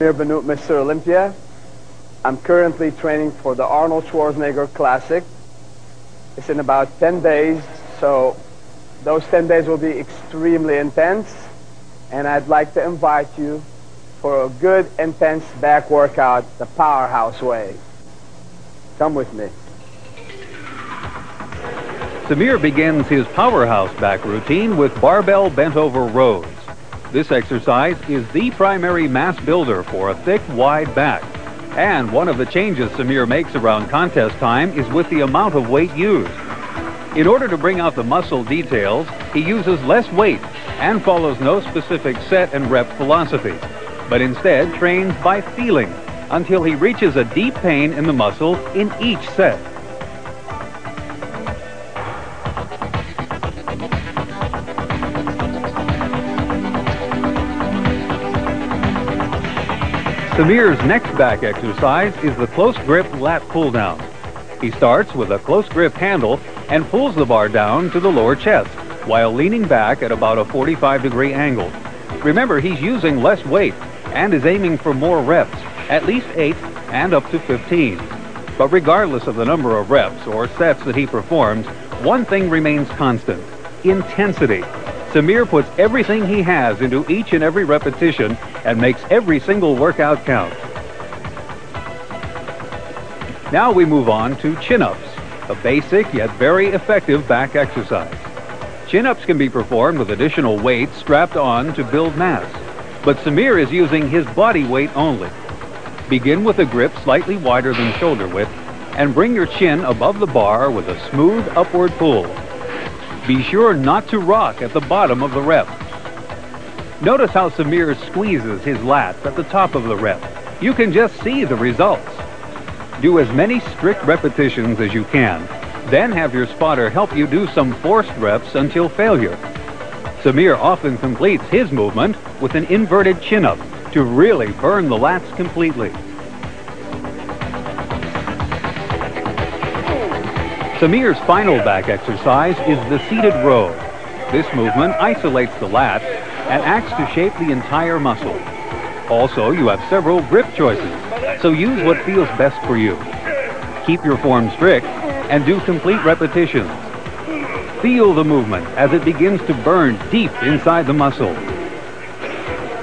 Bannout, Mr. Olympia. I'm currently training for the Arnold Schwarzenegger Classic. It's in about 10 days, so those 10 days will be extremely intense. And I'd like to invite you for a good, intense back workout, the powerhouse way. Come with me. Samir begins his powerhouse back routine with barbell bent over rows. This exercise is the primary mass builder for a thick, wide back. And one of the changes Samir makes around contest time is with the amount of weight used. In order to bring out the muscle details, he uses less weight and follows no specific set and rep philosophy, but instead trains by feeling until he reaches a deep pain in the muscle in each set. Samir's next back exercise is the close grip lat pull down. He starts with a close grip handle and pulls the bar down to the lower chest while leaning back at about a 45 degree angle. Remember, he's using less weight and is aiming for more reps, at least 8 and up to 15. But regardless of the number of reps or sets that he performs, one thing remains constant, intensity. Samir puts everything he has into each and every repetition and makes every single workout count. Now we move on to chin-ups, a basic yet very effective back exercise. Chin-ups can be performed with additional weight strapped on to build mass, but Samir is using his body weight only. Begin with a grip slightly wider than shoulder width and bring your chin above the bar with a smooth upward pull. Be sure not to rock at the bottom of the rep. Notice how Samir squeezes his lats at the top of the rep. You can just see the results. Do as many strict repetitions as you can. Then have your spotter help you do some forced reps until failure. Samir often completes his movement with an inverted chin-up to really burn the lats completely. Samir's final back exercise is the seated row. This movement isolates the lat and acts to shape the entire muscle. Also, you have several grip choices, so use what feels best for you. Keep your form strict and do complete repetitions. Feel the movement as it begins to burn deep inside the muscle.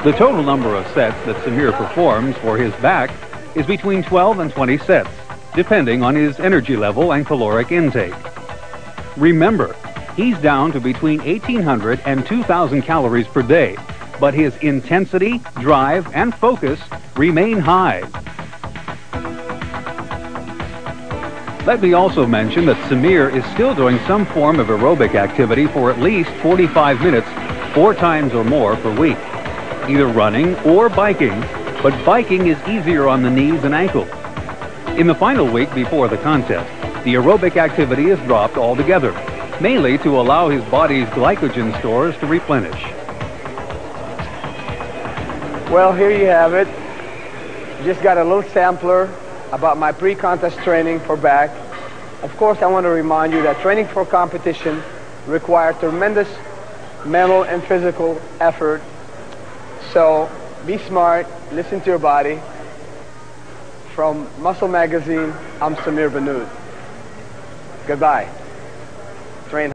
The total number of sets that Samir performs for his back is between 12 and 20 sets depending on his energy level and caloric intake. Remember, he's down to between 1,800 and 2,000 calories per day, but his intensity, drive, and focus remain high. Let me also mention that Samir is still doing some form of aerobic activity for at least 45 minutes, four times or more per week, either running or biking, but biking is easier on the knees and ankles. In the final week before the contest, the aerobic activity is dropped altogether, mainly to allow his body's glycogen stores to replenish. Well, here you have it. Just got a little sampler about my pre-contest training for back. Of course, I want to remind you that training for competition requires tremendous mental and physical effort. So be smart, listen to your body, from Muscle Magazine, I'm Samir Bannout. Goodbye. Train